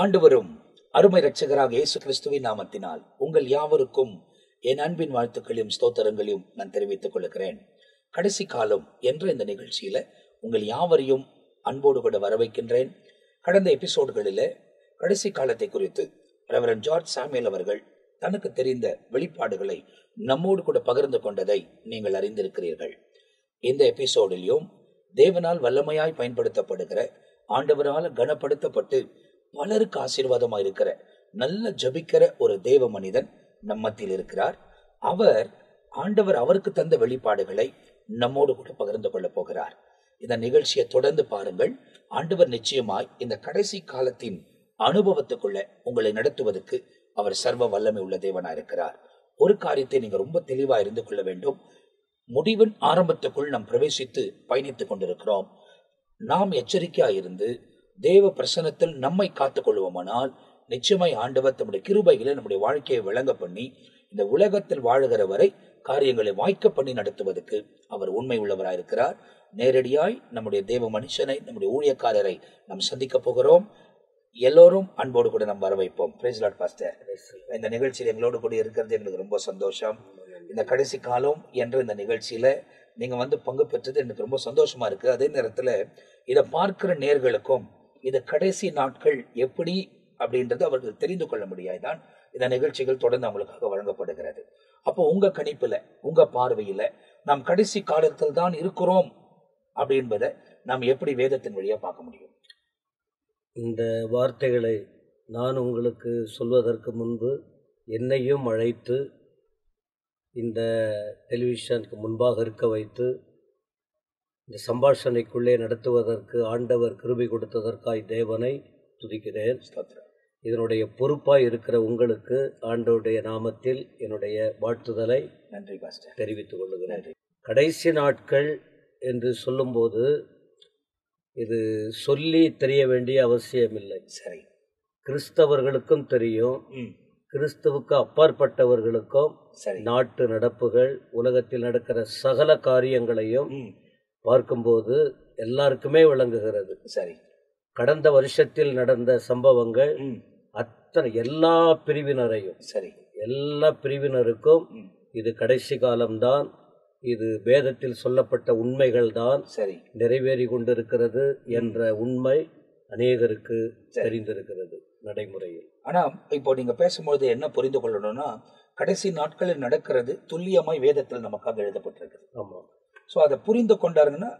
ஆண்டுவரும் அருமை ரட்சகராக இயேசு கிறிஸ்துவின் நாமத்தினால் உங்கள் யாவருக்கும் என் அன்பின் வாழ்த்துக்களையும் ஸ்தோத்திரங்களையும் நான் தெரிவித்துக் கொள்கிறேன். கடைசி காலம் என்ற இந்த நிகழ்ச்சியில உங்கள் யாவரையும் அன்போடு கூட வரவைக்கின்றேன். கடந்த எபிசோடுகளில கடைசி காலத்தை குறித்து ரெவரன் ஜார்ஜ் சாமியல் அவர்கள் தனக்கு தெரிந்த வெளிப்பாடுகளை நம்மோடு கூட பகிர்ந்து கொண்டதை நீங்கள் அறிந்திருக்கிறீர்கள். இந்த எபிசோடிலும் தேவனால் வல்லமையாய் பயன்படுத்தப்படுகிற ஆண்டவரால் கனப்படுத்தப்பட்டு பலருக்கு ஆசீர்வாதமாக இருக்கிற நல்ல ஜபிக்கிற ஒரு தேவ மனிதன் நம்மத்தில் இருக்கிறார். அவர் ஆண்டவர் அவருக்கு தந்த வெளிப்பாடுகளை நம்மோடு கூட பகிர்ந்து கொள்ள போகிறார். இந்த நிகழ்ச்சியை தொடர்ந்து பாருங்கள். ஆண்டவர் நிச்சயமாய் இந்த கடைசி காலத்தின் அனுபவத்துக்குள்ள உங்களை நடத்துவதற்கு அவர் சர்வ வல்லமை உள்ள தேவனா இருக்கிறார். ஒரு காரியத்தை நீங்க ரொம்ப தெளிவா இருந்து கொள்ள வேண்டும். முடிவின் ஆரம்பத்துக்குள் நாம் பிரவேசித்து பயணித்துக் கொண்டிருக்கிறோம். நாம் எச்சரிக்கையா இருந்து தேவ பிரசனத்தில் நம்மை காத்துக் கொள்வோமானால் நிச்சயமாய் ஆண்டவர் தம்முடைய கிருபைகளை நம்முடைய வாழ்க்கையை விளங்க பண்ணி இந்த உலகத்தில் வாழுகிற வரை காரியங்களை வாய்க்க பண்ணி நடத்துவதற்கு அவர் உண்மை உள்ளவராயிருக்கிறார். நேரடியாய் நம்முடைய தேவ மனுஷனை நம்முடைய ஊழியக்காரரை நாம் சந்திக்க போகிறோம். எல்லோரும் அன்போடு கூட நம்ம வர வைப்போம் இந்த நிகழ்ச்சியில் எங்களோடு கூட இருக்கிறது எங்களுக்கு ரொம்ப சந்தோஷம். இந்த கடைசி காலம் என்ற இந்த நிகழ்ச்சியில நீங்க வந்து பங்கு பெற்றது எனக்கு ரொம்ப சந்தோஷமா இருக்கு. அதே நேரத்துல இதை பார்க்கிற நேர்களுக்கும் இது கடைசி நாட்கள் எப்படி அப்படின்றது அவர்கள் தெரிந்து கொள்ள முடியாதுதான் இந்த நிகழ்ச்சிகள் தொடர்ந்து அவங்களுக்காக வழங்கப்படுகிறது. அப்போ உங்க கணிப்புல உங்க பார்வையில நாம் கடைசி காலத்தில் தான் இருக்கிறோம் அப்படின்பதை நாம் எப்படி வேதத்தின் வழியா பார்க்க முடியும்? இந்த வார்த்தைகளை நான் உங்களுக்கு சொல்வதற்கு முன்பு என்னையும் அழைத்து இந்த டெலிவிஷனுக்கு முன்பாக இருக்க வைத்து இந்த சம்பாஷணைக்குள்ளே நடத்துவதற்கு ஆண்டவர் கிருபை கொடுத்ததற்காய் தேவனை துதிக்கிறேன். இதனுடைய பொறுப்பாய் இருக்கிற உங்களுக்கு ஆண்டவருடைய நாமத்தில் என்னுடைய வாழ்த்துதலை நன்றி தெரிவித்துக் கொள்ளுகிறேன். கடைசி நாட்கள் என்று சொல்லும்போது இது சொல்லி தெரிய வேண்டிய அவசியமில்லை. சரி. கிறிஸ்தவர்களுக்கும் தெரியும். கிறிஸ்துவுக்கு அப்பாற்பட்டவர்களுக்கும் சரி. நாட்டு நடப்புகள் உலகத்தில் நடக்கிற சகல காரியங்களையும் பார்க்கும்போது எல்லாருக்குமே விளங்குகிறது. சரி. கடந்த வருஷத்தில் நடந்த சம்பவங்கள் அத்தனை எல்லா பிரிவினரையும் சரி. எல்லா பிரிவினருக்கும் இது கடைசி காலம்தான். இது வேதத்தில் சொல்லப்பட்ட உண்மைகள் தான் சரி. நிறைவேறி கொண்டிருக்கிறது என்ற உண்மை அநேகருக்கு. தெரிந்திருக்கிறது நடைமுறையில். ஆனா இப்போ நீங்க பேசும்பொழுது என்ன புரிந்து கொள்ளணும்னா கடைசி நாட்களில் நடக்கிறது துல்லியமாய் வேதத்தில் நமக்காக எழுதப்பட்டிருக்கு ஆமாம் ஸோ அதை புரிந்து கொண்டாருங்கன்னா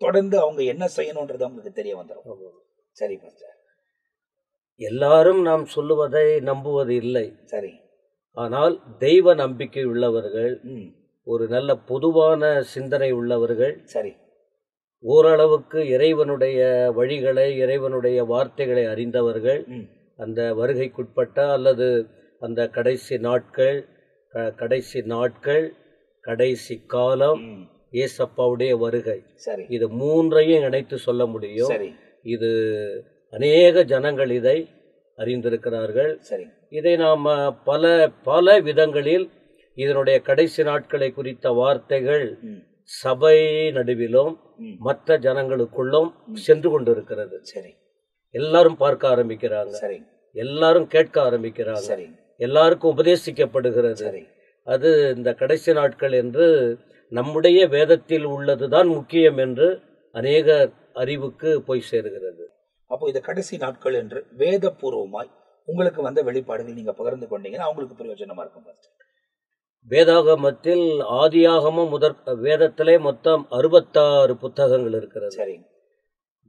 தொடர்ந்து அவங்க என்ன செய்யணுன்றது அவங்களுக்கு தெரிய வந்துடும் சரி பாஸ்டர் எல்லாரும் நாம் சொல்லுவதை நம்புவது இல்லை. சரி. ஆனால் தெய்வ நம்பிக்கை உள்ளவர்கள் ஒரு நல்ல பொதுவான சிந்தனை உள்ளவர்கள் சரி. ஓரளவுக்கு இறைவனுடைய வழிகளை இறைவனுடைய வார்த்தைகளை அறிந்தவர்கள் அந்த வருகைக்குட்பட்ட அல்லது அந்த கடைசி நாட்கள் கடைசி நாட்கள் கடைசி காலம் ஏசப்பாவுடைய வருகை. சரி. இது மூன்றையும் இணைத்து சொல்ல முடியும். சரி. இது அநேக ஜனங்கள் இதை அறிந்திருக்கிறார்கள். சரி. இதை நாம் பல பல விதங்களில் இதனுடைய கடைசி நாட்களை குறித்த வார்த்தைகள் சபை நடுவிலும் மற்ற ஜனங்களுக்குள்ளும் சென்று கொண்டிருக்கிறது. சரி. எல்லாரும் பார்க்க ஆரம்பிக்கிறாங்க. சரி. எல்லாரும் கேட்க ஆரம்பிக்கிறாங்க. சரி. எல்லாருக்கும் உபதேசிக்கப்படுகிறது. சரி. அது இந்த கடைசி நாட்கள் என்று நம்முடைய வேதத்தில் உள்ளதுதான் முக்கியம் என்று அநேக அறிவுக்கு போய் சேருகிறது. அப்போ இது கடைசி நாட்கள் என்று வேதபூர்வமாய் உங்களுக்கு வந்த வெளிப்பாடுகள் நீங்க பகிர்ந்து கொண்டீங்கன்னா அவங்களுக்கு பிரயோஜனமா இருக்கும் வேதாகமத்தில் ஆதியாகமம் முதற் வேதத்திலே மொத்தம் அறுபத்தாறு புத்தகங்கள் இருக்கிறது. சரி.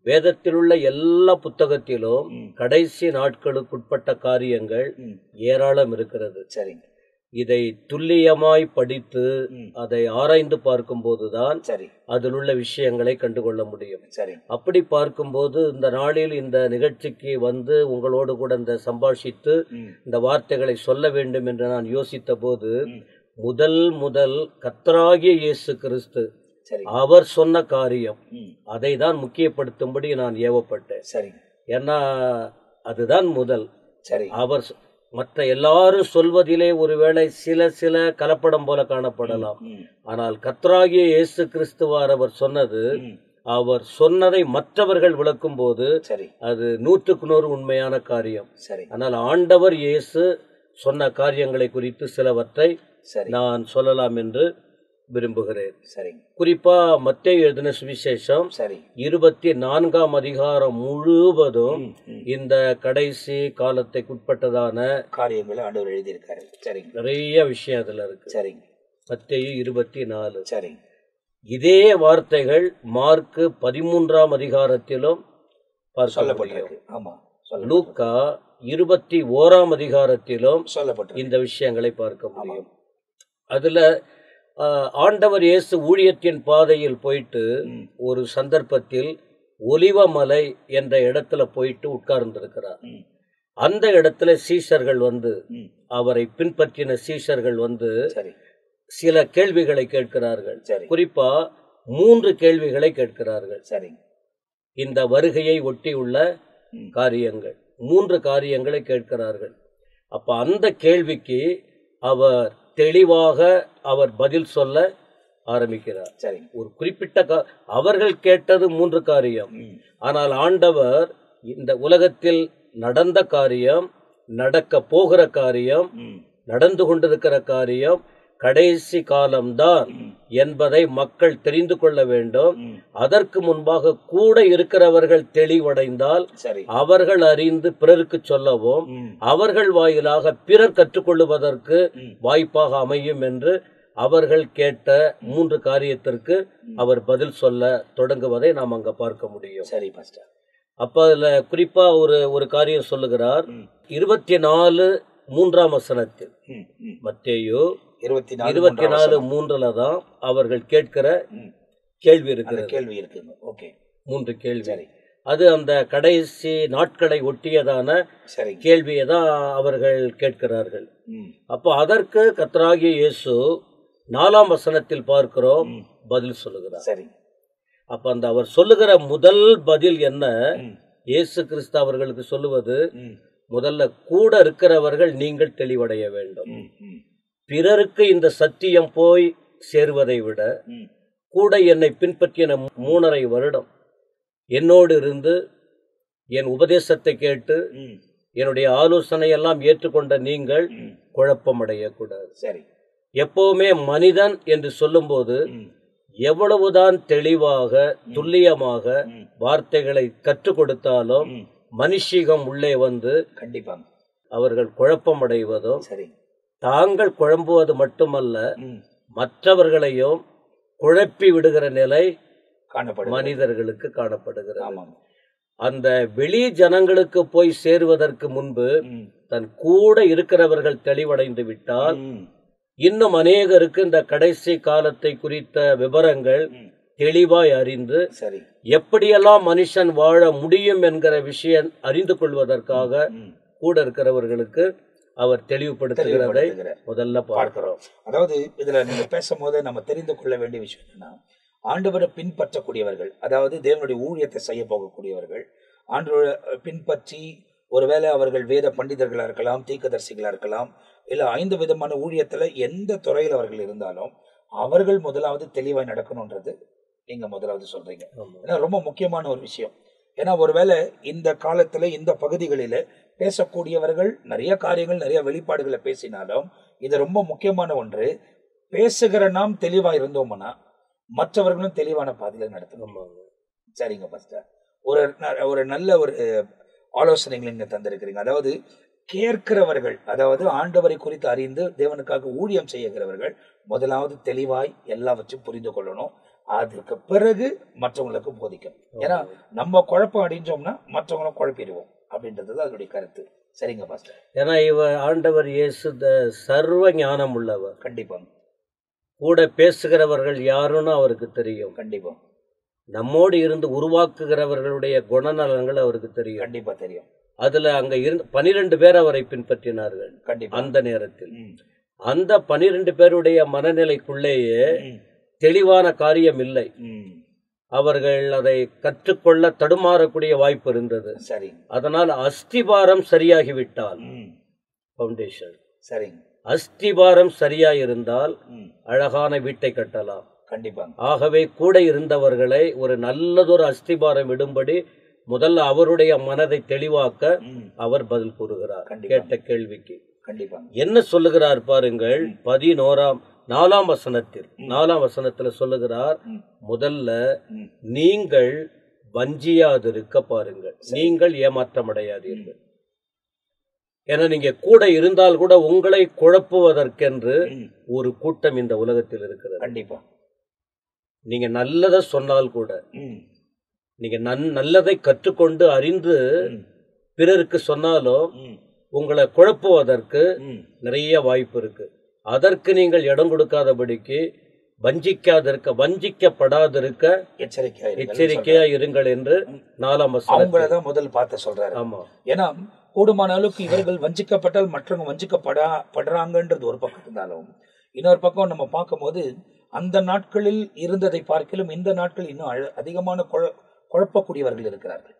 வேதத்தில் உள்ள எல்லா புத்தகத்திலும் கடைசி நாட்களுக்குட்பட்ட காரியங்கள் ஏராளம் இருக்கிறது. சரி. இதை துல்லியமாய் படித்து அதை ஆராய்ந்து பார்க்கும்போதுதான் சரி. அதில் உள்ள விஷயங்களை கண்டுகொள்ள முடியும். சரி. அப்படி பார்க்கும்போது இந்த நாளில் இந்த நிகழ்ச்சிக்கு வந்து உங்களோடு கூட இந்த சம்பாஷித்து இந்த வார்த்தைகளை சொல்ல வேண்டும் என்று நான் யோசித்த போது முதல் முதல் கத்தராகிய இயேசு கிறிஸ்து அவர் சொன்ன காரியம் அதை தான் முக்கியப்படுத்தும்படி நான் ஏவப்பட்டேன். சரி. ஏன்னா அதுதான் முதல். சரி. அவர் மற்ற எல்லாரும் சொல்வதிலே ஒருவேளை சில சில கலப்படம் போல காணப்படலாம். ஆனால் கர்த்தராகிய இயேசு கிறிஸ்துவார் அவர் சொன்னது அவர் சொன்னதை மற்றவர்கள் விளக்கும் போது சரி. அது நூற்றுக்கு நூறு உண்மையான காரியம். சரி. ஆனால் ஆண்டவர் இயேசு சொன்ன காரியங்களை குறித்து சிலவற்றை நான் சொல்லலாம் என்று விரும்புகிறேன். சரிங்க குறிப்பா மத்திய எழுதின சுவிசேஷம் சரி. இருபத்தி நான்காம் அதிகாரம் முழுவதும். இந்த கடைசி காலத்தைக்குட்பட்டதான காரியங்களை ஆண்டவர் எழுதியிருக்காரு. சரிங்க நிறைய விஷயம் அதுல இருக்கு. சரிங்க மத்தேயு இருபத்தி நாலு சரிங்க இதே வார்த்தைகள் மார்க்கு பதிமூன்றாம் அதிகாரத்திலும் சொல்லப்பட்டிருக்கு. ஆமா லூக்கா இருபத்தி ஓராம் அதிகாரத்திலும் சொல்லப்பட்டிருக்கு. இந்த விஷயங்களை பார்க்க முடியும். அதுல ஆண்டவர் இயேசு ஊழியத்தின் பாதையில் போயிட்டு ஒரு சந்தர்ப்பத்தில் ஒலிவமலை என்ற இடத்துல போயிட்டு உட்கார்ந்திருக்கிறார். அந்த இடத்துல சீஷர்கள் வந்து. அவரை பின்பற்றின சீஷர்கள் வந்து சரி. சில கேள்விகளை கேட்கிறார்கள். சரி. குறிப்பா மூன்று கேள்விகளை கேட்கிறார்கள். சரிங்க இந்த வருகையை ஒட்டியுள்ள. காரியங்கள். மூன்று காரியங்களை கேட்கிறார்கள். அப்ப அந்த கேள்விக்கு அவர் தெளிவாக அவர் பதில் சொல்ல ஆரம்பிக்கிறார். சரிங்க ஒரு குறிப்பிட்ட கா- அவர்கள் கேட்டது மூன்று காரியம். ஆனால் ஆண்டவர் இந்த உலகத்தில் நடந்த காரியம் நடக்க போகிற காரியம் நடந்து கொண்டிருக்கிற காரியம் கடைசி காலம்தான் என்பதை மக்கள் தெரிந்து கொள்ள வேண்டும். அதற்கு முன்பாக கூட இருக்கிறவர்கள் தெளிவடைந்தால் அவர்கள் அறிந்து பிறருக்கு சொல்லவும் அவர்கள் வாயிலாக பிறர் கற்றுக்கொள்வதற்கு. வாய்ப்பாக அமையும் என்று அவர்கள் கேட்ட மூன்று காரியத்திற்கு அவர் பதில் சொல்ல தொடங்குவதை நாம் அங்க பார்க்க முடியும். சரி பாஸ்டர். அப்ப அதுல குறிப்பா ஒரு ஒரு காரியம் சொல்லுகிறார். இருபத்தி நாலு மூன்றாம் வசனத்தில். மத்தேயு இருபத்தி நாலு இருபத்தி நாலு. மூன்றுல தான் அவர்கள் கேட்கிற. கேள்வி இருக்கிறது. கேள்வி இருக்குங்க. ஓகே. மூன்று கேள்வி. சரி. அது அந்த கடைசி நாட்களை ஒட்டியதான கேள்வியை தான் அவர்கள் கேட்கிறார்கள். அப்போ அதற்கு கர்த்தராகிய இயேசு நாலாம் வசனத்தில் பார்க்கிறோம். பதில் சொல்லுகிறார். சரி. அப்ப அந்த அவர் சொல்லுகிற முதல் பதில் என்ன? இயேசு கிறிஸ்து அவர்களுக்கு சொல்லுவது முதல்ல கூட இருக்கிறவர்கள் நீங்கள் தெளிவடைய வேண்டும். பிறருக்கு இந்த சத்தியம் போய் சேருவதை விட. கூட என்னை பின்பற்றின மூணரை வருடம் என்னோடு இருந்து என் உபதேசத்தை கேட்டு என்னுடைய ஆலோசனை எல்லாம் ஏற்றுக்கொண்ட நீங்கள். குழப்பமடையக்கூடாது. சரி. எப்பவுமே மனிதன் என்று சொல்லும்போது எவ்வளவுதான் தெளிவாக துல்லியமாக வார்த்தைகளை கற்றுக் கொடுத்தாலும். மனுஷிகம் உள்ளே வந்து கண்டிப்பாங்க. அவர்கள் குழப்பமடைவதும் சரி. தாங்கள் குழம்புவது மட்டுமல்ல. மற்றவர்களையும் குழப்பி விடுகிற நிலை காணப்படுது மனிதர்களுக்கு காணப்படுகிறது அந்த வெளி ஜனங்களுக்கு போய் சேருவதற்கு முன்பு தன் கூட இருக்கிறவர்கள் தெளிவடைந்து விட்டால் இன்னும் அநேகருக்கு இந்த கடைசி காலத்தை குறித்த விவரங்கள். தெளிவாய் அறிந்து சரி எப்படியெல்லாம் மனுஷன் வாழ முடியும் என்கிற விஷயம் அறிந்து கொள்வதற்காக. கூட இருக்கிறவர்களுக்கு அவர் தெளிவுபடுத்துகிறதை. முதல்ல பார்க்கிறோம் அதாவது இதுல நீங்க பேசும்போது நம்ம தெரிந்து கொள்ள வேண்டிய விஷயம் என்னன்னா ஆண்டவரை பின்பற்றக்கூடியவர்கள் அதாவது தேவனுடைய ஊழியத்தை செய்ய போகக்கூடியவர்கள் ஆண்டவரை பின்பற்றி ஒருவேளை அவர்கள் வேத பண்டிதர்களா இருக்கலாம் தீர்க்கதரிசிகளா இருக்கலாம் இல்ல ஐந்து விதமான ஊழியத்துல எந்த துறையில் அவர்கள் இருந்தாலும் அவர்கள் முதலாவது தெளிவாய் நடக்கணும்ன்றது நீங்க முதலாவது சொல்றீங்க ஆமா. ஏன்னா ரொம்ப முக்கியமான ஒரு விஷயம் ஏன்னா ஒருவேளை இந்த காலத்துல இந்த பகுதிகளில பேசக்கூடியவர்கள் நிறைய காரியங்கள் நிறைய வெளிப்பாடுகளை பேசினாலும் இது ரொம்ப முக்கியமான ஒன்று. பேசுகிற நாம் தெளிவா இருந்தோம்னா மற்றவர்களும் தெளிவான பாதையில நடத்தணும். சரிங்க பாஸ்டர் ஒரு ஒரு நல்ல ஒரு ஆலோசனைகள் நீங்க தந்திருக்கிறீங்க. அதாவது கேட்கிறவர்கள் அதாவது ஆண்டவரை குறித்து அறிந்து தேவனுக்காக ஊழியம் செய்கிறவர்கள் முதலாவது தெளிவாய் எல்லாவற்றையும் புரிந்து கொள்ளணும். அதுக்கு பிறகு மற்றவங்களுக்கு போதிக்கணும். ஏன்னா நம்ம குழப்பம் அடைஞ்சோம்னா மற்றவங்களும் குழப்பிடுவோம். அப்படின்றது தான் அதனுடைய கருத்து. சரிங்க பாஸ்டர். ஏன்னா இவ ஆண்டவர் இயேசு த- சர்வ ஞானம் உள்ளவர். கண்டிப்பா. கூட பேசுகிறவர்கள் யாருன்னு அவருக்கு தெரியும். கண்டிப்பா. நம்மோடு இருந்து உருவாக்குகிறவர்களுடைய குணநலன்கள் அவருக்கு தெரியும். கண்டிப்பா தெரியும். அதுல அங்க இருந்து பனிரெண்டு பேர் அவரை பின்பற்றினார்கள். கண்டிப்பா. அந்த நேரத்தில். அந்த பனிரெண்டு பேருடைய மனநிலைக்குள்ளேயே தெளிவான காரியம் இல்லை. அவர்கள் அதை கற்றுக்கொள்ள தடுமாறக்கூடிய வாய்ப்பு இருந்தது. சரி. அதனால் அஸ்திபாரம் சரியாகிவிட்டால் ஃபவுண்டேஷன் சரிங்க அஸ்திபாரம் சரியாயிருந்தால் ம், அழகான வீட்டை கட்டலாம். கண்டிப்பாங்க ஆகவே கூட இருந்தவர்களை ஒரு நல்லதொரு அஸ்திபாரம் இடும்படி முதல்ல அவருடைய மனதை தெளிவாக்க அவர் பதில் கூறுகிறார். கேட்ட கேள்விக்கு. கண்டிப்பாங்க என்ன சொல்லுகிறார் பாருங்கள் பதினோராம் நாலாம் வசனத்தில் நாலாம் வசனத்துல சொல்லுகிறார். முதல்ல நீங்கள் வஞ்சியாதிருக்க பாருங்கள். நீங்கள் ஏமாற்றமடையாதீர்கள். ஏன்னா நீங்க கூட இருந்தால் கூட உங்களை குழப்புவதற்கென்று ஒரு கூட்டம் இந்த உலகத்தில் இருக்கிறது. கண்டிப்பா. நீங்க நல்லதை சொன்னால் கூட நீங்க நன் நல்லதை கற்றுக்கொண்டு அறிந்து பிறருக்கு சொன்னாலும் உங்களை குழப்புவதற்கு நிறைய வாய்ப்பு இருக்கு. அதற்கு நீங்கள் இடம் கொடுக்காதபடிக்கு வஞ்சிக்காதிருக்க வஞ்சிக்கப்படாதிருக்க எச்சரிக்கையா எச்சரிக்கையா இருங்கள் என்று நாலாம் அவங்களதான் முதல் பார்த்து சொல்றாரு. ஆமா. ஏன்னா கூடுமான அளவுக்கு இவர்கள் வஞ்சிக்கப்பட்டால் மற்றவங்க வஞ்சிக்கப்படா படுறாங்கன்றது ஒரு பக்கம் இருந்தாலும் இன்னொரு பக்கம் நம்ம பார்க்கும்போது அந்த நாட்களில் இருந்ததை பார்க்கிலும் இந்த நாட்கள் இன்னும் அதிகமான குழ- குழப்பக்கூடியவர்கள் இருக்கிறார்கள்.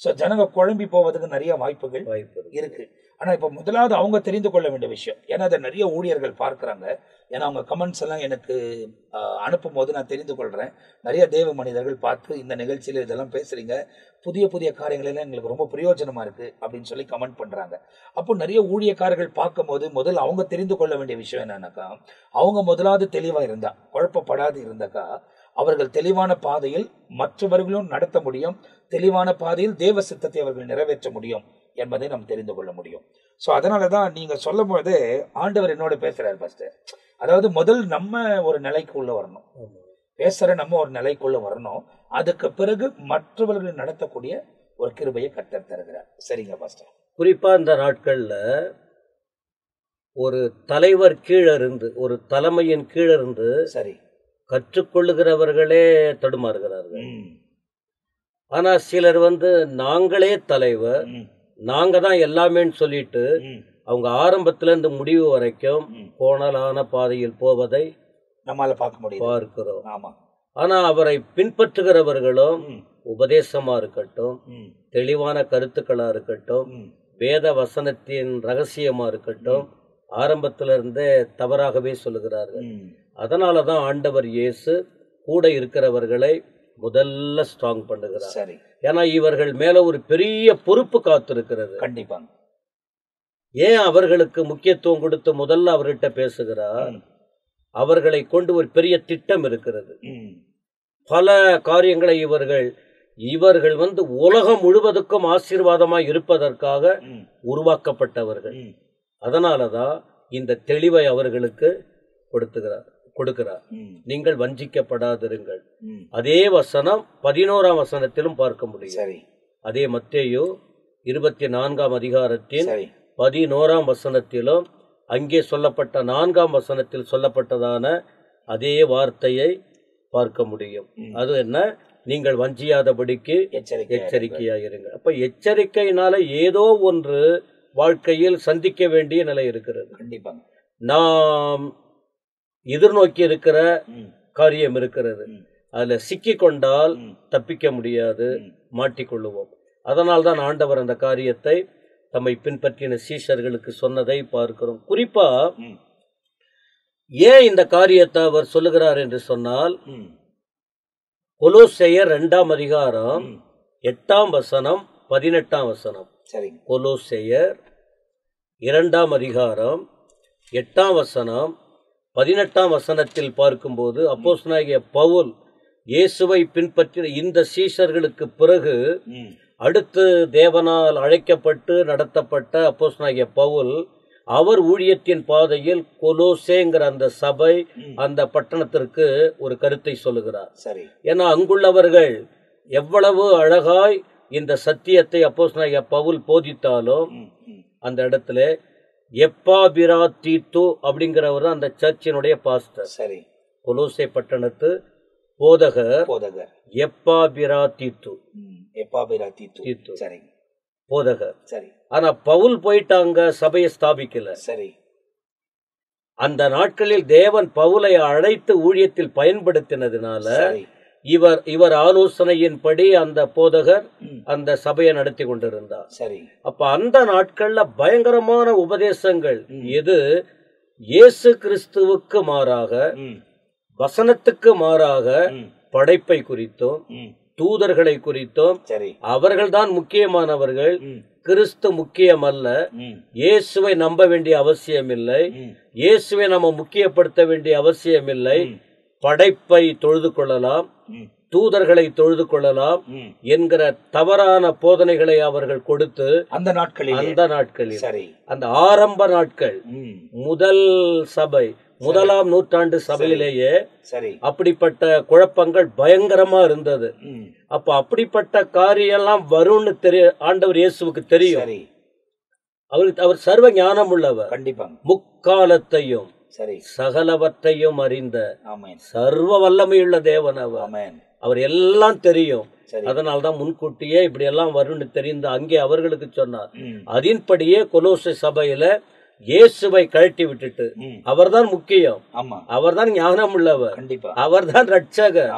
சோ ஜனங்க குழம்பி போவதுக்கு நிறைய வாய்ப்புகள் வாய்ப்பு இருக்கு. ஆனால் இப்போ முதலாவது அவங்க தெரிந்து கொள்ள வேண்டிய விஷயம். ஏன்னா அதை நிறைய ஊழியர்கள் பார்க்குறாங்க. ஏன்னா அவங்க கமெண்ட்ஸ் எல்லாம் எனக்கு அனுப்பும் போது நான் தெரிந்து கொள்கிறேன் நிறைய தேவ மனிதர்கள் பார்த்து இந்த நிகழ்ச்சியில் இதெல்லாம் பேசுகிறீங்க புதிய புதிய காரியங்களெல்லாம் எங்களுக்கு ரொம்ப பிரயோஜனமாக இருக்குது அப்படின்னு சொல்லி கமெண்ட் பண்ணுறாங்க அப்போ நிறைய ஊழியக்காரர்கள் பார்க்கும்போது முதல்ல அவங்க தெரிந்து கொள்ள வேண்டிய விஷயம் என்னன்னாக்கா அவங்க முதலாவது தெளிவாக இருந்தா குழப்பப்படாது இருந்தாக்கா அவர்கள் தெளிவான பாதையில் மற்றவர்களும் நடத்த முடியும். தெளிவான பாதையில் தேவ சித்தத்தை அவர்கள் நிறைவேற்ற முடியும். என்பதை நாம் தெரிந்து கொள்ள முடியும். ஸோ அதனால தான் நீங்க சொல்லும் போது ஆண்டவர் என்னோட பேசுறாரு ஃபர்ஸ்ட் அதாவது முதல் நம்ம ஒரு நிலைக்கு உள்ள வரணும். பேசுற நம்ம ஒரு நிலைக்குள்ள வரணும். அதுக்கு பிறகு மற்றவர்கள் நடத்தக்கூடிய ஒரு கிருபையை கத்தர் தருகிறார். சரிங்க பாஸ்டர் குறிப்பா இந்த நாட்கள்ல ஒரு தலைவர் கீழிருந்து ஒரு தலைமையின் கீழிருந்து சரி. கற்றுக்கொள்ளுகிறவர்களே தடுமாறுகிறார்கள். ம், ஆனா சிலர் வந்து நாங்களே தலைவர் நாங்க தான் எல்லாமேன்னு சொல்லிட்டு அவங்க ஆரம்பத்துல இருந்து முடிவு வரைக்கும். கோணலான பாதையில் போவதை நம்மால பார்க்க முடியும் பார்க்கிறோம். ஆமா. ஆனா அவரை பின்பற்றுகிறவர்களும் ம், உபதேசமா இருக்கட்டும் தெளிவான கருத்துக்களா இருக்கட்டும் வேத வசனத்தின் ரகசியமா இருக்கட்டும் ஆரம்பத்துல இருந்தே தவறாகவே சொல்லுகிறார்கள். ம். அதனாலதான் ஆண்டவர் இயேசு கூட இருக்கிறவர்களை முதல்ல ஸ்ட்ராங் பண்ணுகிறார். சரி. ஏன்னா இவர்கள் மேல ஒரு பெரிய பொறுப்பு காத்திருக்கிறது. கண்டிப்பாங்க ஏன் அவர்களுக்கு முக்கியத்துவம் கொடுத்து முதல்ல அவர்கிட்ட பேசுகிறார்? அவர்களை கொண்டு ஒரு பெரிய திட்டம் இருக்கிறது. பல காரியங்களை இவர்கள் இவர்கள் வந்து உலகம் முழுவதுக்கும் ஆசீர்வாதமாய் இருப்பதற்காக உருவாக்கப்பட்டவர்கள். அதனாலதான் இந்த தெளிவை அவர்களுக்கு கொடுத்துகிறார். கொடுக்கிறார். நீங்கள் வஞ்சிக்கப்படாதிருங்கள். அதே வசனம் பதினோராம் வசனத்திலும் பார்க்க முடியும். அதே மத்தேயு இருபத்தி நான்காம் அதிகாரத்தின் பதினோராம் வசனத்திலும் அங்கே சொல்லப்பட்ட நான்காம் வசனத்தில் சொல்லப்பட்டதான அதே வார்த்தையை பார்க்க முடியும். அது என்ன? நீங்கள் வஞ்சியாதபடிக்கு எச்சரிக்கை எச்சரிக்கையா இருங்க அப்ப எச்சரிக்கையினால ஏதோ ஒன்று வாழ்க்கையில் சந்திக்க வேண்டிய நிலை இருக்கிறது. கண்டிப்பாங்க. நாம் எதிர்நோக்கி இருக்கிற காரியம் இருக்கிறது. அதுல சிக்கி கொண்டால் தப்பிக்க முடியாது. மாட்டிக்கொள்ளுவோம். அதனால்தான் ஆண்டவர் அந்த காரியத்தை தம்மை பின்பற்றின சீஷர்களுக்கு சொன்னதை பார்க்கிறோம். குறிப்பா ம், ஏன் இந்த காரியத்தை அவர் சொல்லுகிறார் என்று சொன்னால் கொலோசையர் இரண்டாம் அதிகாரம். எட்டாம் வசனம் பதினெட்டாம் வசனம். சரிங்க. கொலோசையர் இரண்டாம் அதிகாரம் எட்டாம் வசனம் பதினெட்டாம் வசனத்தில் பார்க்கும்போது அப்போஸ்தலனாகிய பவுல் இயேசுவை பின்பற்றின இந்த சீஷர்களுக்கு பிறகு அடுத்து தேவனால் அழைக்கப்பட்டு நடத்தப்பட்ட அப்போஸ்தலனாகிய பவுல் அவர் ஊழியத்தின் பாதையில் கொலோசேங்கிற அந்த சபை. அந்த பட்டணத்திற்கு ஒரு கருத்தை சொல்லுகிறார் சரி ஏன்னா அங்குள்ளவர்கள் எவ்வளவு அழகாய் இந்த சத்தியத்தை அப்போஸ்தலனாகிய பவுல் போதித்தாலும். அந்த இடத்துல எப்பாபிரா தீத்து அப்படிங்கிறவர் தான் அந்த சர்ச்சினுடைய பாஸ்டர். சரி. கொலோசை பட்டணத்து போதகர் போதகர். எப்பாபிரா தீத்து ம், எப்பாபிரா தீத்து. தீத்து. சரி. போதகர். சரி. ஆனா பவுல் போயிட்டாங்க சபையை ஸ்தாபிக்கல. சரி. அந்த நாட்களில் தேவன் பவுலை அழைத்து ஊழியத்தில் பயன்படுத்தினதுனால இவர் இவர் ஆலோசனையின்படி அந்த போதகர் அந்த சபையை நடத்தி கொண்டிருந்தார். சரி. அப்ப அந்த நாட்கள்ல பயங்கரமான உபதேசங்கள். எது? இயேசு கிறிஸ்துவுக்கு மாறாக வசனத்துக்கு மாறாக படைப்பை குறித்தும். தூதர்களை குறித்தும். சரி. அவர்கள்தான் முக்கியமானவர்கள். கிறிஸ்து முக்கியமல்ல. ம், இயேசுவை நம்ப வேண்டிய அவசியமில்லை. ம், இயேசுவை நம்ம முக்கியப்படுத்த வேண்டிய அவசியமில்லை. ம், படைப்பை தொழுது கொள்ளலாம் தூதர்களை தொழுது கொள்ளலாம். என்கிற தவறான போதனைகளை அவர்கள் கொடுத்து அந்த நாட்களில். அந்த நாட்களில். சரி. அந்த ஆரம்ப நாட்கள் முதல் சபை முதலாம் நூற்றாண்டு சபையிலேயே சரி. அப்படிப்பட்ட குழப்பங்கள் பயங்கரமா இருந்தது. அப்ப அப்படிப்பட்ட காரியெல்லாம் வரும்னு தெரிய ஆண்டவர் இயேசுவுக்கு தெரியும். அவருக்கு அவர் சர்வ ஞானம் உள்ளவர் கண்டிப்பாங்க. முக்காலத்தையும் சரி. சகலவற்றையும் அறிந்த சர்வ வல்லமையுள்ள தேவன் அவர். அவர் எல்லாம் தெரியும். அதனால்தான் முன்கூட்டியே இப்படி எல்லாம் வரும்னு தெரிந்து அங்கே அவர்களுக்கு சொன்னார். அதன்படியே கொலோசை சபையில இயேசுவை கழட்டி விட்டுட்டு. அவர்தான் முக்கியம். ஆமா. அவர்தான் ஞானம் உள்ளவர் கண்டிப்பா. அவர்தான் ரட்சகர்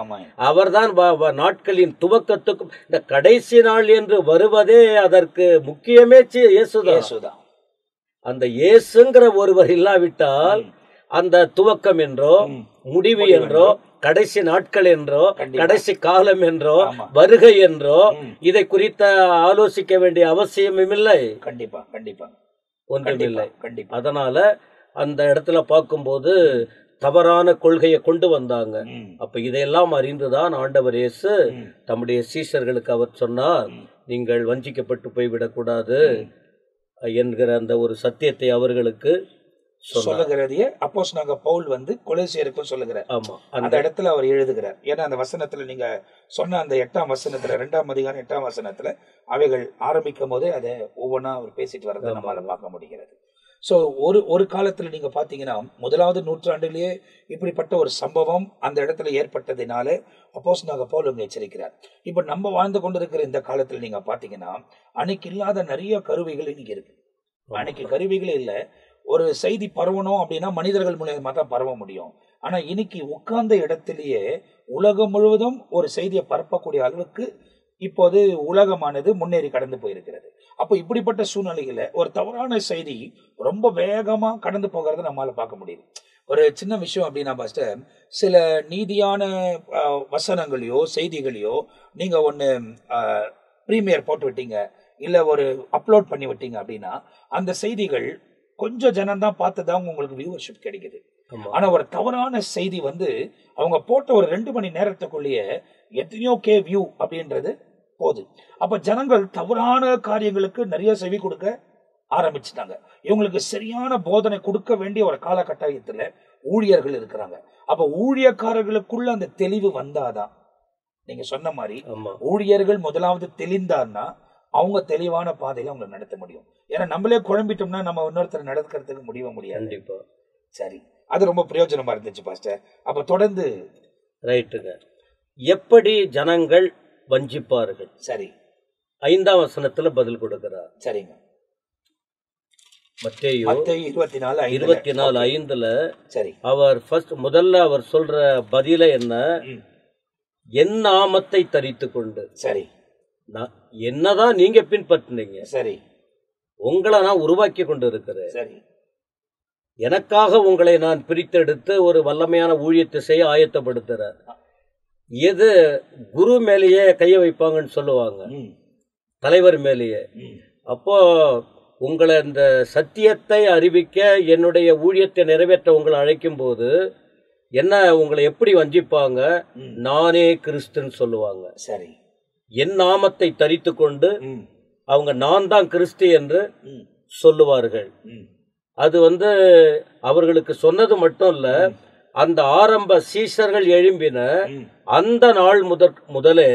வ- வ- நாட்களின் துவக்கத்துக்கும் இந்த கடைசி நாள் என்று வருவதே அதற்கு முக்கியமே இயேசுதான். அந்த இயேசுங்கிற ஒருவர் இல்லாவிட்டால் அந்த துவக்கம் என்றோ. முடிவு என்றோ கடைசி நாட்கள் என்றோ. கடைசி காலம் என்றோ. வருகை என்றோ. இதை குறித்த ஆலோசிக்க வேண்டிய அவசியமும் இல்லை கண்டிப்பா கண்டிப்பா ஒன்றுமில்லை கண்டிப்பா அதனால அந்த இடத்துல பார்க்கும்போது தவறான கொள்கையை கொண்டு வந்தாங்க அப்ப இதையெல்லாம் அறிந்துதான் ஆண்டவர் இயேசு தம்முடைய சீஷர்களுக்கு அவர் சொன்னார். நீங்கள் வஞ்சிக்கப்பட்டு போய்விடக்கூடாது என்கிற அந்த ஒரு சத்தியத்தை அவர்களுக்கு சொல்லுகிறதையே அப்போஸ் நாங்க பவுல் வந்து கொலேசியருக்கும் சொல்லுகிறார். அந்த இடத்துல அவர் எழுதுகிறார். ஏன்னா அந்த வசனத்துல நீங்க சொன்ன அந்த எட்டாம் வசனத்துல ரெண்டாம் அதிகாரம் எட்டாம் வசனத்துல அவைகள் ஆரம்பிக்கும் போதே அதை ஒவ்வொன்றா அவர் பேசிட்டு வரதை நம்மளால பார்க்க முடிகிறது. சோ ஒரு ஒரு காலத்துல நீங்க பாத்தீங்கன்னா முதலாவது நூற்றாண்டிலேயே இப்படிப்பட்ட ஒரு சம்பவம் அந்த இடத்துல ஏற்பட்டதினால அப்போஸ் நாங்க பவுல் இங்க எச்சரிக்கிறார். இப்ப நம்ம வாழ்ந்து கொண்டிருக்கிற இந்த காலத்துல நீங்க பாத்தீங்கன்னா அன்னைக்கு இல்லாத நிறைய கருவிகள் இன்னைக்கு இருக்கு. அன்னைக்கு கருவிகளே இல்ல. ஒரு செய்தி பரவணும் அப்படின்னா மனிதர்கள் மூலியமாக தான் பரவ முடியும். ஆனால் இன்னைக்கு உட்கார்ந்த இடத்திலேயே உலகம் முழுவதும் ஒரு செய்தியை பரப்பக்கூடிய அளவுக்கு இப்போது உலகமானது முன்னேறி கடந்து போயிருக்கிறது. அப்போ இப்படிப்பட்ட சூழ்நிலையில் ஒரு தவறான செய்தி ரொம்ப வேகமாக கடந்து போகிறத நம்மளால் பார்க்க முடியுது. ஒரு சின்ன விஷயம் அப்படின்னா பாஸ்டர் சில நீதியான வசனங்களையோ செய்திகளையோ நீங்கள் ஒன்று ப்ரீமியர் போட்டு விட்டீங்க இல்லை ஒரு அப்லோட் பண்ணி விட்டீங்க அப்படின்னா அந்த செய்திகள் கொஞ்சம் ஜனம் தான் உங்களுக்கு வியூவர்ஷிப் கிடைக்குது. ஆனா ஒரு தவறான செய்தி வந்து அவங்க போட்ட ஒரு ரெண்டு மணி நேரத்துக்குள்ளேயே எத்தனையோ கே வியூ அப்படின்றது போகுது. அப்ப ஜனங்கள் தவறான காரியங்களுக்கு நிறைய செவி கொடுக்க ஆரம்பிச்சிட்டாங்க. இவங்களுக்கு சரியான போதனை கொடுக்க வேண்டிய ஒரு காலகட்டாயத்துல ஊழியர்கள் இருக்கிறாங்க. அப்ப ஊழியக்காரர்களுக்குள்ள அந்த தெளிவு வந்தாதான் நீங்க சொன்ன மாதிரி ஊழியர்கள் முதலாவது தெளிந்தார்னா அவங்க தெளிவான பாதையில அவங்களை நடத்த முடியும். ஏன்னா நம்மளே குழம்பிட்டோம்னா நம்ம இன்னொருத்தர் நடக்கிறதுக்கு முடிய முடியாது. கண்டிப்பா. சரி. அது ரொம்ப பிரயோஜனமா இருந்துச்சு பாஸ்டர். அப்ப தொடர்ந்து ரைட்டுங்க. எப்படி ஜனங்கள் வஞ்சிப்பார்கள்? சரி. ஐந்தாம் வசனத்துல பதில் கொடுக்கிறார். சரிங்க. இருபத்தி நாலு. இருபத்தி நாலு ஐந்துல சரி. அவர் ஃபர்ஸ்ட் முதல்ல அவர் சொல்ற பதில என்ன? என் நாமத்தை தரித்து கொண்டு சரி என்னதான் நீங்க பின்பற்றினீங்க சரி. உங்களை நான் உருவாக்கி கொண்டு இருக்கிறேன் சரி. எனக்காக உங்களை நான் பிரித்தெடுத்து ஒரு வல்லமையான ஊழியத்தை செய்ய ஆயத்தப்படுத்துறேன். எது குரு மேலேயே கைய வைப்பாங்கன்னு சொல்லுவாங்க. தலைவர் மேலேயே. அப்போ உங்களை இந்த சத்தியத்தை அறிவிக்க என்னுடைய ஊழியத்தை நிறைவேற்ற உங்களை அழைக்கும் போது என்ன உங்களை எப்படி வஞ்சிப்பாங்க. நானே கிறிஸ்துன்னு சொல்லுவாங்க. சரி. என் நாமத்தை தரித்து கொண்டு அவங்க நான் தான் கிறிஸ்து என்று சொல்லுவார்கள். அது வந்து அவர்களுக்கு சொன்னது மட்டும் இல்ல அந்த ஆரம்ப சீஷர்கள் எழும்பின அந்த நாள் முதற் முதலே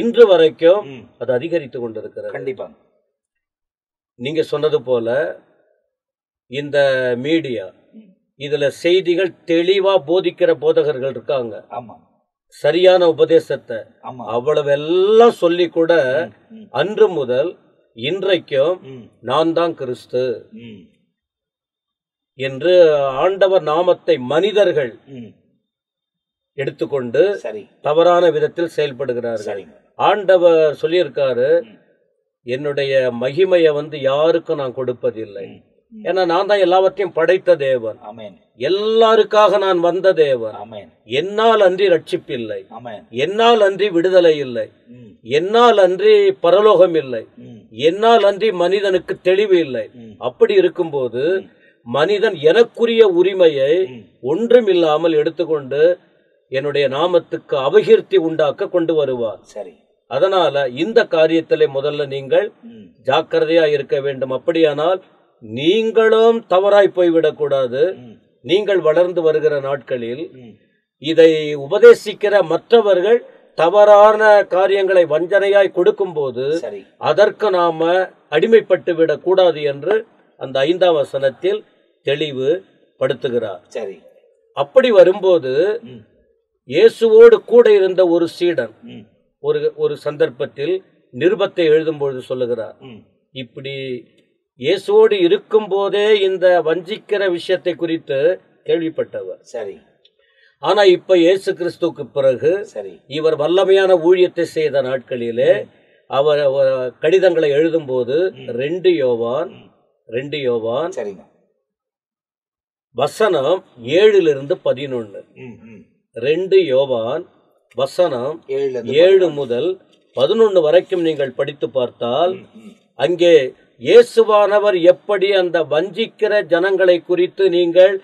இன்று வரைக்கும். அது அதிகரித்து கொண்டிருக்கிறது. கண்டிப்பா. நீங்க சொன்னது போல இந்த மீடியா. இதுல செய்திகள் தெளிவா போதிக்கிற போதகர்கள் இருக்காங்க. ஆமா. சரியான உபதேசத்தை ஆமா. அவ்வளவெல்லாம் சொல்லி கூட அன்று முதல் இன்றைக்கும் நான் தான் கிறிஸ்து. என்று ஆண்டவர் நாமத்தை மனிதர்கள். எடுத்துக்கொண்டு தவறான விதத்தில் செயல்படுகிறார்கள். ஆண்டவர் சொல்லியிருக்காரு. என்னுடைய மகிமையை வந்து யாருக்கும் நான் கொடுப்பதில்லை. ஏன்னா நான் தான் எல்லாவற்றையும் படைத்த தேவன். எல்லாருக்காக நான் வந்த தேவன். என்னால் அன்றி ரட்சிப்பில்லை என்னால் அன்றி விடுதலை இல்லை. என்னால் அன்றி பரலோகம் இல்லை. என்னால் அன்றி மனிதனுக்கு தெளிவு இல்லை. அப்படி இருக்கும்போது மனிதன் எனக்குரிய உரிமையை ம். ஒன்றுமில்லாமல் எடுத்துக்கொண்டு என்னுடைய நாமத்துக்கு அபகீர்த்தி உண்டாக்க கொண்டு வருவார். சரி. அதனால இந்த காரியத்திலே முதல்ல நீங்கள் ஜாக்கிரதையா இருக்க வேண்டும். அப்படியானால் நீங்களும் தவறாய் போய்விடக்கூடாது. நீங்கள் வளர்ந்து வருகிற நாட்களில் இதை உபதேசிக்கிற மற்றவர்கள் தவறான காரியங்களை வஞ்சனையாய் கொடுக்கும்போது சரி. அதற்கு நாம அடிமைப்பட்டு விடக்கூடாது என்று அந்த ஐந்தாம் வசனத்தில் தெளிவு படுத்துகிறார். சரி. அப்படி வரும்போது இயேசுவோடு கூட இருந்த ஒரு சீடன் ஒரு ஒரு சந்தர்ப்பத்தில் நிருபத்தை எழுதும்பொழுது சொல்லுகிறார். ம். இயேசுவோடு இருக்கும்போதே இந்த வஞ்சிக்கிற விஷயத்தை குறித்து கேள்விப்பட்டவர். சரி. ஆனா இப்ப இயேசு கிறிஸ்துவுக்கு பிறகு சரி. இவர் வல்லமையான ஊழியத்தை செய்த நாட்களிலே அவர் கடிதங்களை எழுதும்போது ரெண்டு யோவான் ரெண்டு யோவான் சரிங்க. வசனம் ஏழிலிருந்து ம் ரெண்டு யோவான் வசனம் ஏழு முதல் பதினொன்னு வரைக்கும் நீங்கள் படித்து பார்த்தால். அங்கே இயேசுவானவர் எப்படி அந்த வஞ்சிக்கிற ஜனங்களை குறித்து நீங்கள்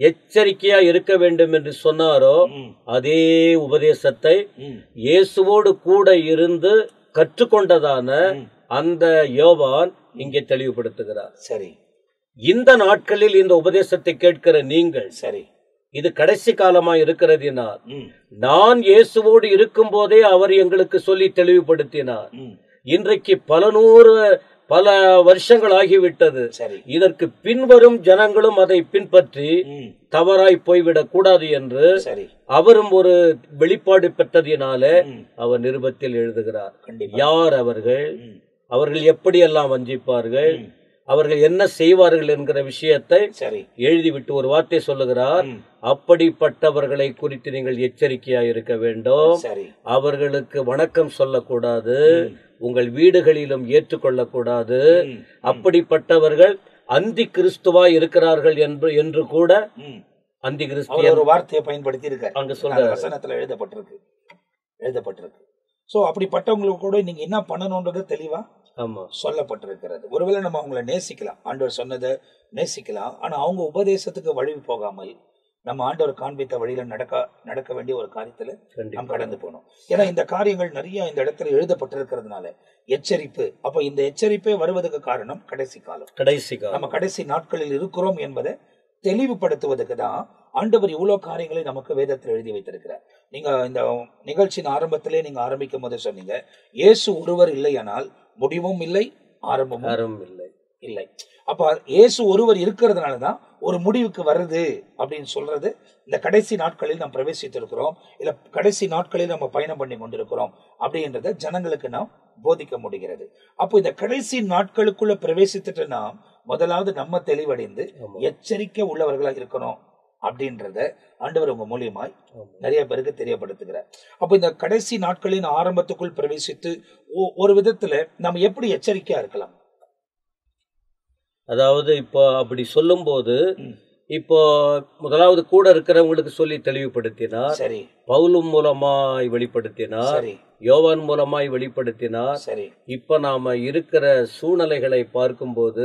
எச்சரிக்கையா இருக்க வேண்டும் என்று சொன்னாரோ அதே உபதேசத்தை இயேசுவோடு கூட இருந்து கற்றுக்கொண்டதான அந்த யோவான் இங்கே தெளிவுபடுத்துகிறார். சரி. இந்த நாட்களில் இந்த உபதேசத்தை கேட்கிற நீங்கள் சரி. இது கடைசி காலமா இருக்கிறதினால் நான் இயேசுவோடு இருக்கும்போதே அவர் எங்களுக்கு சொல்லி தெளிவுபடுத்தினார். இன்றைக்கு பல நூறு பல வருஷங்கள் ஆகிவிட்டது இதற்கு பின்வரும் ஜனங்களும் அதை பின்பற்றி தவறாய் போய்விடக் கூடாது என்று அவரும் ஒரு வெளிப்பாடு பெற்றதினால அவர் நிருபத்தில் எழுதுகிறார். யார் அவர்கள்? அவர்கள் எப்படியெல்லாம் வஞ்சிப்பார்கள். அவர்கள் என்ன செய்வார்கள் என்கிற விஷயத்தை எழுதிவிட்டு ஒரு வார்த்தை சொல்லுகிறார். அப்படிப்பட்டவர்களை குறித்து நீங்கள் எச்சரிக்கையா இருக்க வேண்டும். அவர்களுக்கு வணக்கம் சொல்லக்கூடாது. உங்கள் வீடுகளிலும் ஏற்றுக்கொள்ளக்கூடாது. அப்படிப்பட்டவர்கள் அந்தி கிறிஸ்துவா இருக்கிறார்கள் என்று என்று கூட. அந்தி கிறிஸ்தியன் ஒரு வார்த்தையை பயன்படுத்தி இருக்கார் அங்க சொல்றாரு. வசனத்துல எழுதப்பட்டிருக்கு. எழுதப்பட்டிருக்கு. சோ அப்படிப்பட்டவங்களுக்கு கூட நீங்க என்ன பண்ணணும்ன்றது தெளிவா ஆமா. சொல்லப்பட்டிருக்கிறது. ஒருவேளை நம்ம அவங்கள நேசிக்கலாம். ஆண்டவர் சொன்னதை நேசிக்கலாம். ஆனா அவங்க உபதேசத்துக்கு வழி போகாமல் நம்ம ஆண்டவர் காண்பித்த வழியில நடக்க நடக்க வேண்டிய ஒரு காரியத்துல நாம் கடந்து போனோம் ஏன்னா இந்த காரியங்கள் நிறைய இந்த இடத்துல எழுதப்பட்டிருக்கிறதுனால எச்சரிப்பு. அப்ப இந்த எச்சரிப்பே வருவதற்கு காரணம் கடைசி காலம். கடைசி காலம். நம்ம கடைசி நாட்களில் இருக்கிறோம் என்பதை தெளிவுபடுத்துவதற்கு தான் ஆண்டவர் இவ்வளவு காரியங்களை நமக்கு வேதத்தில் எழுதி வைத்திருக்கிறார். நீங்க இந்த நிகழ்ச்சியின் ஆரம்பத்திலே நீங்க ஆரம்பிக்கும் போது சொன்னீங்க இயேசு ஒருவர் இல்லையானால் முடிவும் இல்லை ஆரம்பமும் இல்லை. இல்லை. அப்ப இயேசு ஒருவர் இருக்கிறதுனால தான் ஒரு முடிவுக்கு வருது அப்படின்னு சொல்றது இந்த கடைசி நாட்களில் நாம் பிரவேசித்திருக்கிறோம். இல்ல கடைசி நாட்களில் நம்ம பயணம் பண்ணி கொண்டிருக்கிறோம் அப்படின்றத ஜனங்களுக்கு நாம் போதிக்க முடிகிறது. அப்போ இந்த கடைசி நாட்களுக்குள்ள பிரவேசித்துட்டு நாம் முதலாவது நம்ம தெளிவடைந்து. எச்சரிக்கை உள்ளவர்களா இருக்கணும் அப்படின்றத ஆண்டவர் உங்க மூலியமாய். நிறைய பேருக்கு தெரியப்படுத்துகிறார். அப்போ இந்த கடைசி நாட்களின் ஆரம்பத்துக்குள் பிரவேசித்து ஒரு விதத்துல நம்ம எப்படி எச்சரிக்கையா இருக்கலாம்? அதாவது இப்போ அப்படி சொல்லும்போது. இப்போ முதலாவது கூட இருக்கிறவங்களுக்கு சொல்லி தெளிவுபடுத்தினார் சரி. பவுலும் மூலமாய் வெளிப்படுத்தினார் யோவான் மூலமாய் வெளிப்படுத்தினார். சரி. இப்ப நாம இருக்கிற சூழ்நிலைகளை பார்க்கும்போது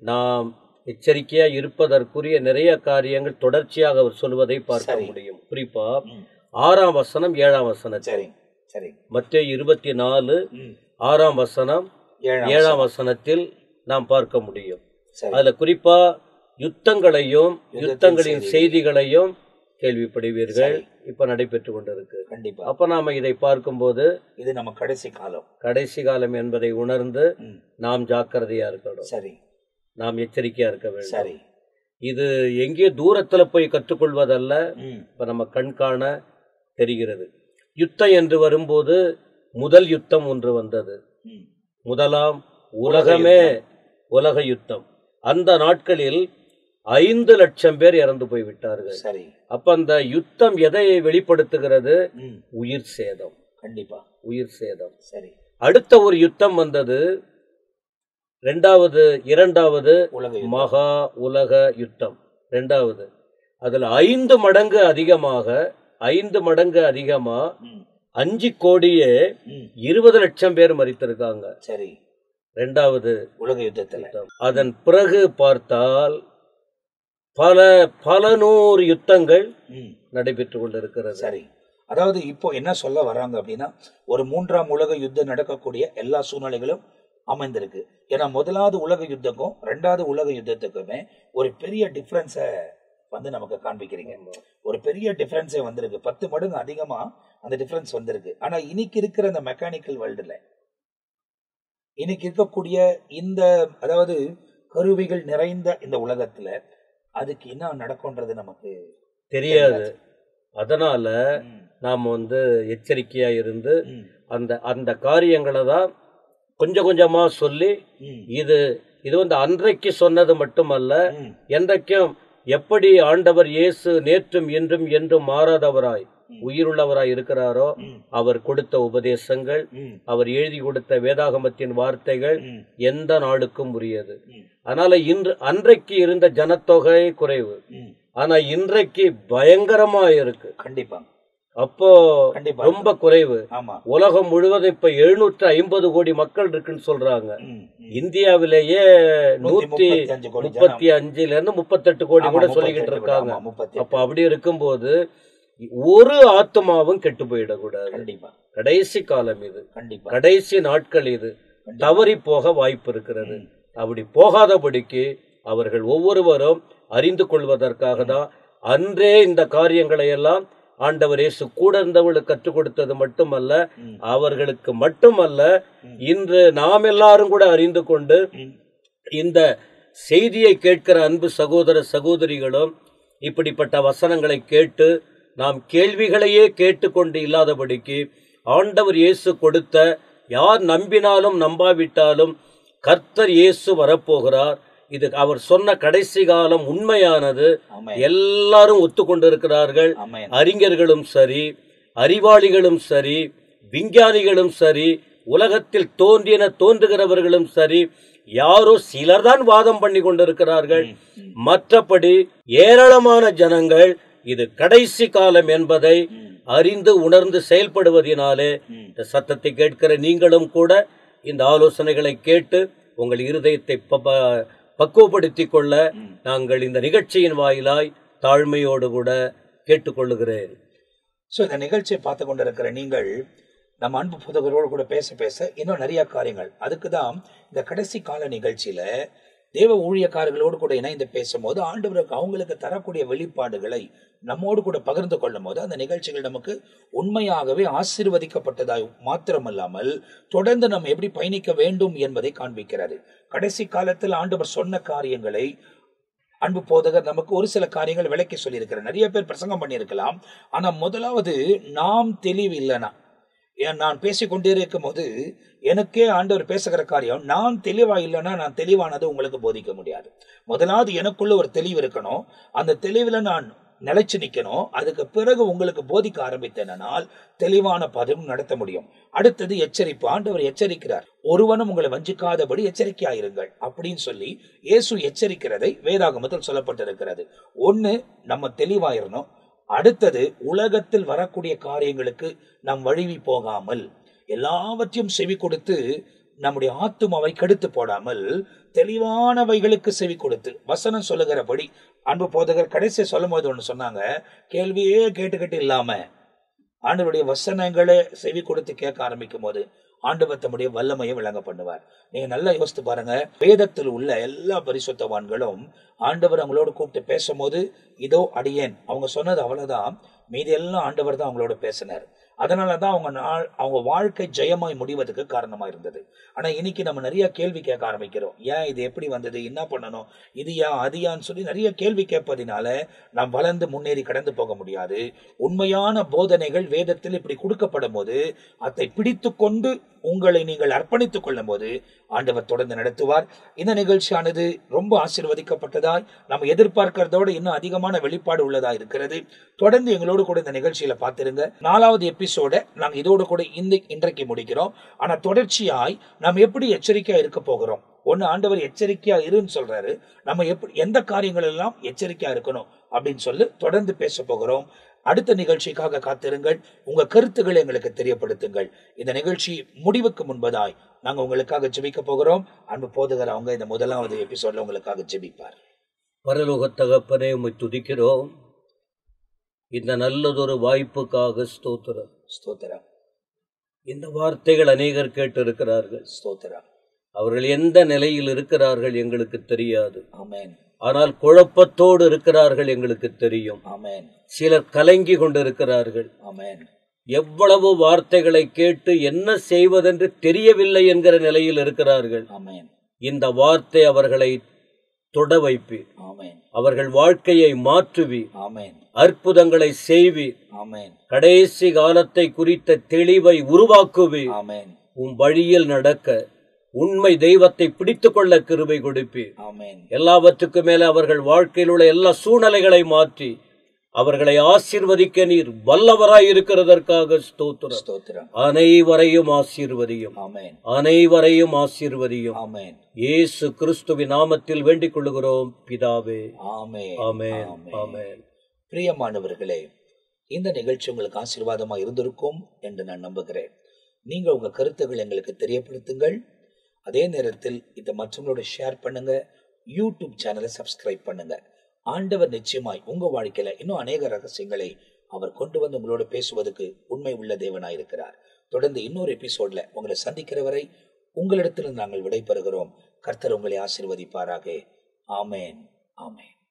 நாம் எச்சரிக்கையா இருப்பதற்குரிய நிறைய காரியங்கள் தொடர்ச்சியாக அவர் சொல்வதை பார்க்க. முடியும். குறிப்பா. ஆறாம் வசனம் ஏழாம் வசனம் சரி. சரி. மத்திய இருபத்தி நாலு ஆறாம் வசனம் ஏழாம் வசனத்தில் நாம் பார்க்க முடியும். அதுல குறிப்பா யுத்தங்களையும் யுத்தங்களின் செய்திகள். செய்திகளையும் கேள்விப்படுவீர்கள். இப்ப நடைபெற்று கொண்டிருக்கு. கண்டிப்பா. அப்ப நாம இதை பார்க்கும்போது இது நம்ம கடைசி காலம். கடைசி காலம் என்பதை உணர்ந்து நாம் ஜாக்கிரதையா இருக்கணும். சரி. நாம் எச்சரிக்கையா இருக்க வேண்டும். சரி. இது எங்கே தூரத்துல போய் கற்றுக்கொள்வதல்ல இப்ப நம்ம கண் காண தெரிகிறது. யுத்தம் என்று வரும்போது முதல் யுத்தம் ஒன்று வந்தது. முதலாம் உலகமே உலக யுத்தம். அந்த நாட்களில் ஐந்து லட்சம் பேர் இறந்து போய் விட்டார்கள் சரி. அப்ப அந்த யுத்தம் எதை வெளிப்படுத்துகிறது? உயிர் சேதம். கண்டிப்பா. உயிர் சேதம். சரி. அடுத்த ஒரு யுத்தம் வந்தது. ரெண்டாவது இரண்டாவது உலக. மகா உலக யுத்தம். ரெண்டாவது. அதுல ஐந்து மடங்கு அதிகமாக ஐந்து மடங்கு அதிகமா அஞ்சு கோடியே. இருபது லட்சம் பேர் மறித்திருக்காங்க. சரி. ரெண்டாவது உலக யுத்தத்துல. அதன் பிறகு பார்த்தால் பல பல நூறு யுத்தங்கள் நடைபெற்று கொண்டிருக்கிறது. சரி. அதாவது இப்போ என்ன சொல்ல வர்றாங்க அப்படின்னா ஒரு மூன்றாம் உலக யுத்தம் நடக்கக்கூடிய எல்லா சூழ்நிலைகளும் அமைந்திருக்கு. ஏன்னா முதலாவது உலக யுத்தக்கும் ரெண்டாவது உலக யுத்தத்துக்குமே ஒரு பெரிய டிஃபரன்ஸை வந்து நமக்கு காண்பிக்கிறீங்க. ஒரு பெரிய டிஃபரன்ஸே வந்திருக்கு. பத்து மடங்கு அதிகமா அந்த டிஃபரன்ஸ் வந்திருக்கு. ஆனா இன்னைக்கு இருக்கிற அந்த மெக்கானிக்கல் வேர்ல்டுல இன்னைக்கு இருக்கக்கூடிய இந்த அதாவது கருவிகள் நிறைந்த இந்த உலகத்துல அதுக்கு என்ன நடக்கும்ன்றது நமக்கு தெரியாது. அதனால நாம் வந்து எச்சரிக்கையா இருந்து அந்த அந்த காரியங்களை தான் கொஞ்சம் கொஞ்சமா சொல்லி இது இது வந்து அன்றைக்கு சொன்னது மட்டுமல்ல என்றைக்கும் எப்படி ஆண்டவர் இயேசு நேற்றும் இன்றும் என்றும் மாறாதவராய் உயிருள்ளவராய் இருக்கிறாரோ அவர் கொடுத்த உபதேசங்கள் அவர் எழுதி கொடுத்த வேதாகமத்தின் வார்த்தைகள் எந்த நாளுக்கும் உரியது. அதனால இன்று அன்றைக்கு இருந்த ஜனத்தொகை குறைவு. ஆனா இன்றைக்கு பயங்கரமா இருக்கு. கண்டிப்பா. அப்போ ரொம்ப குறைவு. உலகம் முழுவதும் இப்ப எழுநூற்று ஐம்பது கோடி மக்கள் இருக்குன்னு சொல்றாங்க. இந்தியாவிலேயே நூத்தி முப்பத்தி அஞ்சுல இருந்து முப்பத்தெட்டு கோடி கூட சொல்லிக்கிட்டு இருக்காங்க. அப்ப அப்படி இருக்கும்போது ஒரு ஆத்மாவும் கெட்டு போயிடக்கூடாது. கண்டிப்பா. கடைசி காலம் இது. கண்டிப்பா. கடைசி நாட்கள் இது. தவறி போக வாய்ப்பு இருக்கிறது. அப்படி போகாதபடிக்கு அவர்கள் ஒவ்வொருவரும் அறிந்து கொள்வதற்காக தான் அன்றே இந்த காரியங்களை எல்லாம் ஆண்டவர் இயேசு கூட இருந்தவர்களுக்கு கற்றுக் கொடுத்தது மட்டுமல்ல அவர்களுக்கு மட்டுமல்ல. இன்று நாம் எல்லாரும் கூட அறிந்து கொண்டு இந்த செய்தியை கேட்கிற அன்பு சகோதர சகோதரிகளும் இப்படிப்பட்ட வசனங்களை கேட்டு நாம் கேள்விகளையே கேட்டுக்கொண்டு இல்லாதபடிக்கு ஆண்டவர் இயேசு கொடுத்த யார் நம்பினாலும் நம்பாவிட்டாலும் கர்த்தர் இயேசு வரப்போகிறார். இது அவர் சொன்ன கடைசி காலம் உண்மையானது. எல்லாரும் ஒத்துக்கொண்டிருக்கிறார்கள். அறிஞர்களும் சரி அறிவாளிகளும் சரி விஞ்ஞானிகளும் சரி உலகத்தில் தோன்றின தோன்றுகிறவர்களும் சரி யாரோ சிலர்தான் வாதம் பண்ணி கொண்டிருக்கிறார்கள் மற்றபடி ஏராளமான ஜனங்கள் இது கடைசி காலம் என்பதை அறிந்து உணர்ந்து செயல்படுவதனாலே இந்த சத்தத்தை கேட்கிற நீங்களும் கூட இந்த ஆலோசனைகளை கேட்டு உங்கள் இருதயத்தை ப- பக்குவப்படுத்திக் கொள்ள நாங்கள் இந்த நிகழ்ச்சியின் வாயிலாய் தாழ்மையோடு கூட கேட்டுக்கொள்ளுகிறேன். ஸோ இந்த நிகழ்ச்சியை பார்த்து கொண்டிருக்கிற நீங்கள் நம்ம அன்பு புதகரோடு கூட பேச பேச இன்னும் நிறைய காரியங்கள். அதுக்கு தான் இந்த கடைசி கால நிகழ்ச்சியில தேவ ஊழியக்காரர்களோடு கூட இணைந்து பேசும்போது ஆண்டவருக்கு அவங்களுக்கு தரக்கூடிய வெளிப்பாடுகளை நம்மோடு கூட பகிர்ந்து கொள்ளும் போது அந்த நிகழ்ச்சிகள் நமக்கு உண்மையாகவே ஆசீர்வதிக்கப்பட்டதாய் மாத்திரமல்லாமல் தொடர்ந்து நாம் எப்படி பயணிக்க வேண்டும் என்பதை காண்பிக்கிறது. கடைசி காலத்தில் ஆண்டவர் சொன்ன காரியங்களை அன்பு போதகர் நமக்கு ஒரு சில காரியங்கள் விளக்கி சொல்லியிருக்கிறார். நிறைய பேர் பிரசங்கம் பண்ணியிருக்கலாம். ஆனால் முதலாவது நாம் தெளிவு இல்லைனா நான் பேசிக்கொண்டே இருக்கும் போது எனக்கே ஆண்டவர் பேசுகிற காரியம் நான் தெளிவா இல்லைன்னா நான் தெளிவானது உங்களுக்கு போதிக்க முடியாது. முதலாவது எனக்குள்ள ஒரு தெளிவு இருக்கணும். அந்த தெளிவில் நான் நிலைச்சு நிற்கணும் அதுக்கு பிறகு உங்களுக்கு போதிக்க ஆரம்பித்தேனால் தெளிவான பதவும் நடத்த முடியும். அடுத்தது எச்சரிப்பு. ஆண்டவர் எச்சரிக்கிறார். ஒருவனும் உங்களை வஞ்சிக்காதபடி எச்சரிக்கையாயிருங்கள் அப்படின்னு சொல்லி இயேசு எச்சரிக்கிறதை வேதாகமத்தில் சொல்லப்பட்டிருக்கிறது. ஒன்று நம்ம தெளிவாயிரணும். அடுத்தது உலகத்தில் வரக்கூடிய காரியங்களுக்கு நம் வழுவி போகாமல் எல்லாவற்றையும் செவி கொடுத்து நம்முடைய ஆத்துமாவை கெடுத்து போடாமல் தெளிவானவைகளுக்கு செவி கொடுத்து வசனம் சொல்லுகிறபடி அன்பு போதகர் கடைசியை சொல்லும் போது ஒன்று சொன்னாங்க. கேள்வியே கேட்டுக்கிட்டு இல்லாம ஆண்டவருடைய வசனங்களை செவி கொடுத்து கேட்க ஆரம்பிக்கும் போது ஆண்டவர் தம்முடைய வல்லமையை விளங்க பண்ணுவார் நீங்க நல்லா யோசித்து பாருங்க. வேதத்தில் உள்ள எல்லா பரிசுத்தவான்களும் ஆண்டவர் அவங்களோட கூப்பிட்டு பேசும்போது இதோ அடியேன். அவங்க சொன்னது அவ்வளவுதான். மீதி எல்லாம் ஆண்டவர் தான் அவங்களோட பேசினார். அதனால தான் அவங்க நாள் அவங்க வாழ்க்கை ஜெயமாய் முடிவதற்கு காரணமா இருந்தது. ஆனா இன்னைக்கு நம்ம நிறைய கேள்வி கேட்க ஆரம்பிக்கிறோம். ஏன் இது எப்படி வந்தது? என்ன பண்ணணும்? இது ஏன் அது சொல்லி நிறைய கேள்வி கேட்பதினால நாம் வளர்ந்து முன்னேறி கடந்து போக முடியாது. உண்மையான போதனைகள் வேதத்தில் இப்படி கொடுக்கப்படும் போது அதை பிடித்து கொண்டு உங்களை நீங்கள் அர்ப்பணித்துக் கொள்ளும் போது ஆண்டவர் தொடர்ந்து நடத்துவார். இந்த நிகழ்ச்சியானது ரொம்ப ஆசீர்வதிக்கப்பட்டதாய் நம்ம எதிர்பார்க்கிறதோட இன்னும் அதிகமான வெளிப்பாடு உள்ளதா இருக்கிறது. தொடர்ந்து எங்களோடு கூட இந்த நிகழ்ச்சியில பார்த்துருங்க. நாலாவது எபிசோட நாங்கள் இதோடு கூட இந்த இன்றைக்கு முடிக்கிறோம். ஆனா தொடர்ச்சியாய் நாம் எப்படி எச்சரிக்கையா இருக்க போகிறோம்? ஒன்று ஆண்டவர் எச்சரிக்கையா இருன்னு சொல்றாரு. நம்ம எப்படி எந்த காரியங்கள் எல்லாம் எச்சரிக்கையா இருக்கணும் அப்படின்னு சொல்லி தொடர்ந்து பேச போகிறோம். அடுத்த நிகழ்ச்சிக்காக காத்திருங்கள். உங்க கருத்துக்களை எங்களுக்கு தெரியப்படுத்துங்கள். இந்த நிகழ்ச்சி முடிவுக்கு முன்பதாய் நாங்க உங்களுக்காக ஜெபிக்க போகிறோம். அன்பு போதகர் அவங்க இந்த முதலாவது எபிசோட்ல உங்களுக்காக ஜெபிப்பார். பரலோக தகப்பனே உம்மை துதிக்கிறோம். இந்த நல்லதொரு வாய்ப்புக்காக ஸ்தோத்திரம். ஸ்தோத்திரம். இந்த வார்த்தைகள் அநேகர் கேட்டிருக்கிறார்கள். ஸ்தோத்திரம். அவர்கள் எந்த நிலையில் இருக்கிறார்கள் எங்களுக்கு தெரியாது. ஆனால் குழப்பத்தோடு இருக்கிறார்கள் எங்களுக்கு தெரியும். சிலர் கலங்கி கொண்டிருக்கிறார்கள். எவ்வளவு வார்த்தைகளை கேட்டு என்ன செய்வதென்று தெரியவில்லை என்கிற நிலையில் இருக்கிறார்கள். இந்த வார்த்தை அவர்களை தொட வைப்பி. அவர்கள் வாழ்க்கையை மாற்றுவி. அற்புதங்களை செய்வி. கடைசி காலத்தை குறித்த தெளிவை உருவாக்குவி. உம் வழியில் நடக்க. உண்மை தெய்வத்தை பிடித்துக் கொள்ள கிருபை கொடுப்பி ஆமென். எல்லாவற்றுக்கும் மேல அவர்கள் வாழ்க்கையில் உள்ள எல்லா சூழ்நிலைகளை மாற்றி அவர்களை ஆசீர்வதிக்க நீர் வல்லவராய் இருக்கிறதற்காக ஸ்தோத்திரம். ஸ்தோத்திரம். அனைவரையும் ஆசீர்வதியும். அனைவரையும் ஆசீர்வதியும். இயேசு கிறிஸ்துவின் நாமத்தில் வேண்டிக் கொள்கிறோம் பிதாவே. ஆமென். ஆமென். ஆமென். பிரியமானவர்களே இந்த நிகழ்ச்சி உங்களுக்கு ஆசீர்வாதமா இருந்திருக்கும் என்று நான் நம்புகிறேன். நீங்க உங்க கருத்துக்கள் எங்களுக்கு தெரியப்படுத்துங்கள். அதே நேரத்தில் இதை மற்றவங்களோட ஷேர் பண்ணுங்க. யூடியூப் சேனலை சப்ஸ்கிரைப் பண்ணுங்க. ஆண்டவர் நிச்சயமாய் உங்க வாழ்க்கையில இன்னும் அநேக ரகசியங்களை அவர் கொண்டு வந்து உங்களோட பேசுவதற்கு உண்மை உள்ள தேவனாயிருக்கிறார் தொடர்ந்து இன்னொரு எபிசோட்ல உங்களை சந்திக்கிற வரை உங்களிடத்தில் நாங்கள் விடைபெறுகிறோம். கர்த்தர் உங்களை ஆசிர்வதிப்பாராக. ஆமேன். ஆமேன்.